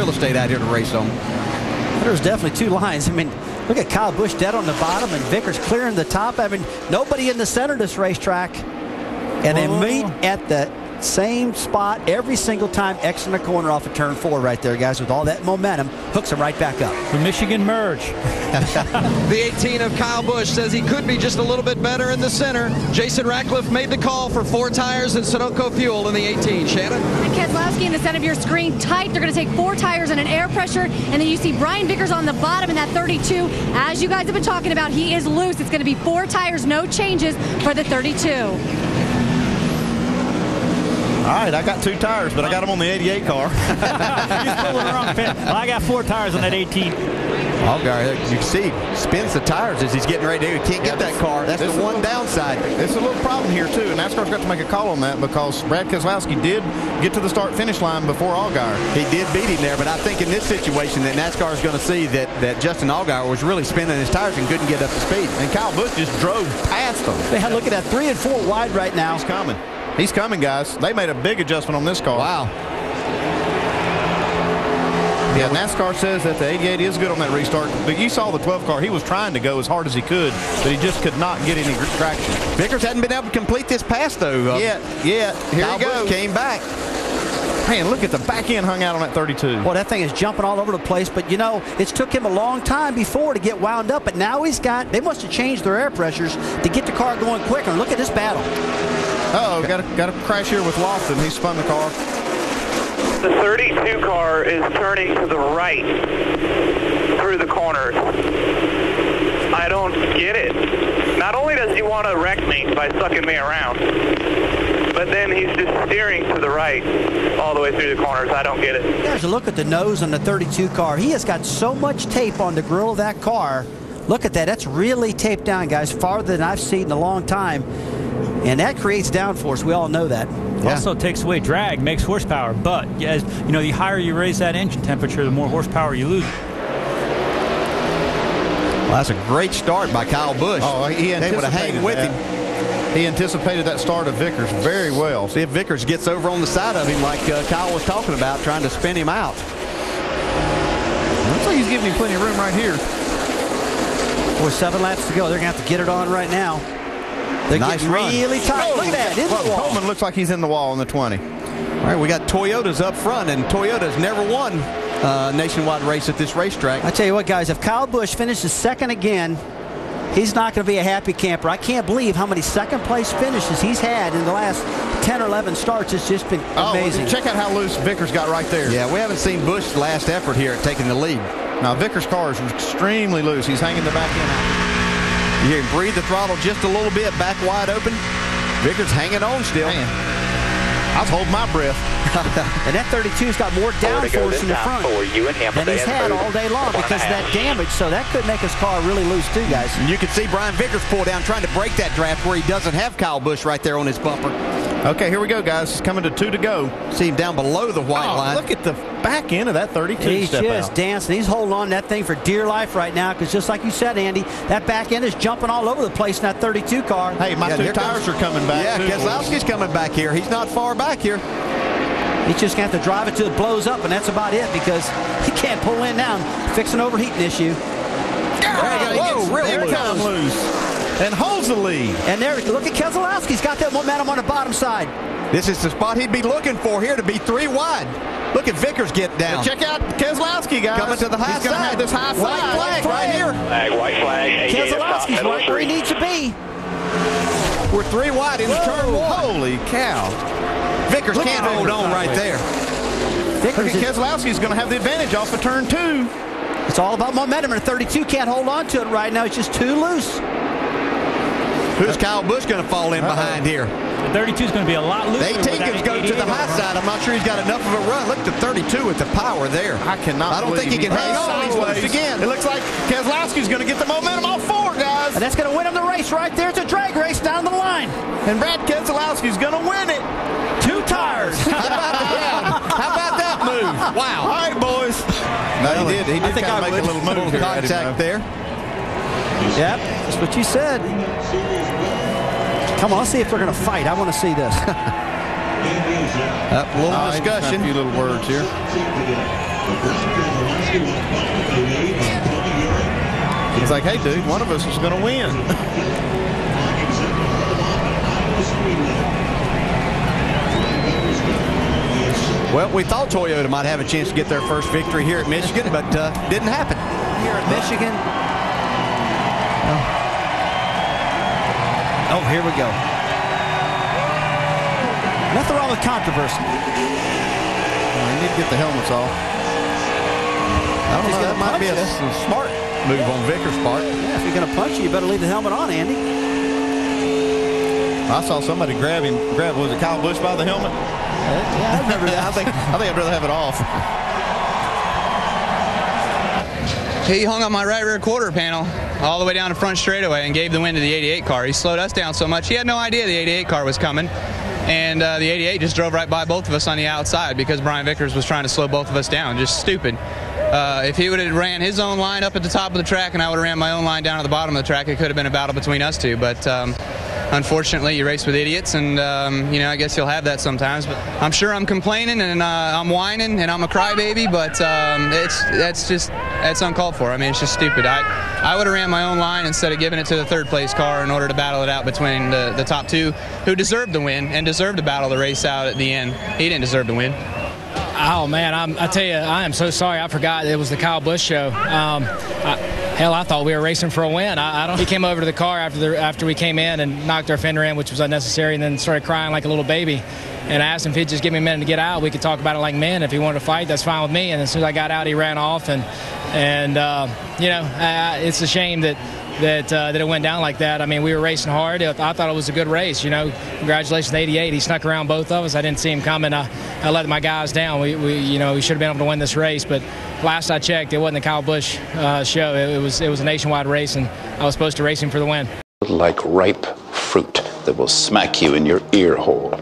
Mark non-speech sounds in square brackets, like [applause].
real estate out here to race on. There's definitely two lines. [laughs] I mean, look at Kyle Busch dead on the bottom and Vickers clearing the top. I mean, nobody in the center of this racetrack. And they oh. meet at the same spot every single time exiting the corner off of turn four right there, guys, with all that momentum, hooks him right back up. The Michigan merge. [laughs] [laughs] the 18 of Kyle Busch says he could be just a little bit better in the center. Jason Ratcliff made the call for four tires and Sunoco fuel in the 18. Shannon? And Keselowski in the center of your screen, tight. They're going to take four tires and an air pressure. And then you see Brian Vickers on the bottom in that 32. As you guys have been talking about, he is loose. It's going to be four tires, no changes for the 32. All right, I got two tires, but I got them on the 88 car. [laughs] well, I got four tires on that 18. Allgaier, you can see, spins the tires as he's getting ready to. He can't get that car. That's the one downside. It's a little problem here, too. And NASCAR's got to make a call on that because Brad Keselowski did get to the start-finish line before Allgaier. He did beat him there, but I think in this situation that NASCAR is going to see that, that Justin Allgaier was really spinning his tires and couldn't get up to speed. And Kyle Busch just drove past him. They look at that three and four wide right now. He's coming. He's coming, guys. They made a big adjustment on this car. Wow. Yeah, NASCAR says that the 88 is good on that restart. But you saw the 12 car. He was trying to go as hard as he could, but he just could not get any traction. Vickers hadn't been able to complete this pass, though. Uh, yeah, yeah. Here Kyle he goes. came back. Man, look at the back end hung out on that 32. Well, that thing is jumping all over the place. But, you know, it took him a long time before to get wound up. But now he's got, they must have changed their air pressures to get the car going quicker. Look at this battle. Uh oh got a, got a crash here with Lawson. He spun the car. The 32 car is turning to the right through the corners. I don't get it. Not only does he want to wreck me by sucking me around, but then he's just steering to the right all the way through the corners. I don't get it. There's a look at the nose on the 32 car. He has got so much tape on the grill of that car. Look at that. That's really taped down, guys, farther than I've seen in a long time. And that creates downforce. We all know that. Yeah. Also takes away drag, makes horsepower. But as you know, the higher you raise that engine temperature, the more horsepower you lose. Well, that's a great start by Kyle Busch. Oh, he able to hang with that. him. He anticipated that start of Vickers very well. See if Vickers gets over on the side of him like uh, Kyle was talking about, trying to spin him out. Looks like he's giving him plenty of room right here. With seven laps to go. They're going to have to get it on right now. They're nice run. really tight. Look at that. In well, the wall. Coleman looks like he's in the wall on the 20. All right, we got Toyotas up front, and Toyota's never won a nationwide race at this racetrack. I tell you what, guys, if Kyle Busch finishes second again, he's not going to be a happy camper. I can't believe how many second place finishes he's had in the last 10 or 11 starts. It's just been oh, amazing. Check out how loose Vickers got right there. Yeah, we haven't seen Busch's last effort here at taking the lead. Now, Vickers' car is extremely loose. He's hanging the back end out. You can breathe the throttle just a little bit, back wide open. Vickers hanging on still. Man. I was holding my breath. [laughs] and that 32's got more downforce in the front than he's had all day long because of that damage. So that could make his car really loose too, guys. And you can see Brian Vickers pull down trying to break that draft where he doesn't have Kyle Busch right there on his bumper. Okay, here we go, guys. It's coming to two to go. See him down below the white oh, line. Look at the back end of that 32 He's step just out. dancing. He's holding on that thing for dear life right now because just like you said, Andy, that back end is jumping all over the place in that 32 car. Hey, my Yeah, two tires comes- are coming back. Yeah, Keselowski's coming back here. He's not far back here. He's just going to have to drive it till it blows up, and that's about it because [laughs] he can't pull in now fix an overheating issue. Whoa, really There comes loose. And holds the lead. And there, look at Keselowski. He's got that momentum on the bottom side. This is the spot he'd be looking for here to be three wide. Look at Vickers get down. Check out Keselowski, guys. Coming to the high He's side. have this high White side. flag right here. Flag, white flag. Keselowski's right where he needs to be. We're three wide in turn one. Holy cow. Vickers Look can't hold on right right there. Look Vickers at is, Keselowski's going to have the advantage off of turn two. it's all about momentum, and 32 can't hold on to it right now. It's just too loose. Who's Kyle Busch going to fall in behind here? The 32 is going to be a lot looser. The with 18 that can go to the high side. I'm not sure he's got enough of a run. Look at the 32 with the power there. I cannot I don't think he believe can hang on. He's sideways. loose again. It looks like Keselowski's going to get the momentum off four, guys. And that's going to win him the race right there. It's a drag race down the line. And Brad Keselowski's going to win it. Two tires. How about that? How about that move? Wow. right, boys. No, he did. He I did think kind I of make would. a little move here. at contact there. yep, that's what you said. Come on, let's see if they're going to fight. I want to see this. [laughs] Up, a little Uh, he just had discussion. A few little words here. He's like, hey, dude, one of us is going to win. [laughs] Well, we thought Toyota might have a chance to get their first victory here at Michigan, but uh, didn't happen. Here at Michigan. Oh. Oh, here we go. Nothing wrong with controversy. We need to get the helmets off. I don't know. That might be a, a smart move on Vickers' part. Yeah, if you're going to punch you, you better leave the helmet on, Andy. I saw somebody grab him. Grab was it Kyle Busch by the helmet? Uh, yeah, I remember that. [laughs] I think I think I'd rather have it off. He hung on my right rear quarter panel all the way down the front straightaway and gave the win to the 88 car. He slowed us down so much. He had no idea the 88 car was coming. And uh, the 88 just drove right by both of us on the outside because Brian Vickers was trying to slow both of us down. Just stupid. Uh, if he would have ran his own line up at the top of the track and I would have ran my own line down at the bottom of the track, it could have been a battle between us two. But um, unfortunately, you race with idiots, and um, you know I guess you'll have that sometimes. But I'm sure I'm complaining and uh, I'm whining and I'm a crybaby, but um, it's that's just that's uncalled for. I mean, it's just stupid. I I would have ran my own line instead of giving it to the third place car in order to battle it out between the, the top two, who deserved to win and deserved to battle the race out at the end. He didn't deserve to win. Oh man, I'm, I tell you, I am so sorry. I forgot it was the Kyle Busch show. Um, I, hell, I thought we were racing for a win. I, I don't. He came over to the car after the, after we came in and knocked our fender in, which was unnecessary, and then started crying like a little baby. And I asked him if he'd just give me a minute to get out. We could talk about it like men. If he wanted to fight, that's fine with me. And as soon as I got out, he ran off. And and uh, you know, it's a shame that that uh, that it went down like that. I mean, we were racing hard. I thought it was a good race. You know, congratulations to 88. He snuck around both of us. I didn't see him coming. I, I let my guys down. We, we you know we should have been able to win this race, but last I checked, it wasn't the Kyle Busch uh, show. It, it was it was a nationwide race, and I was supposed to race him for the win. like ripe fruit that will smack you in your ear hole.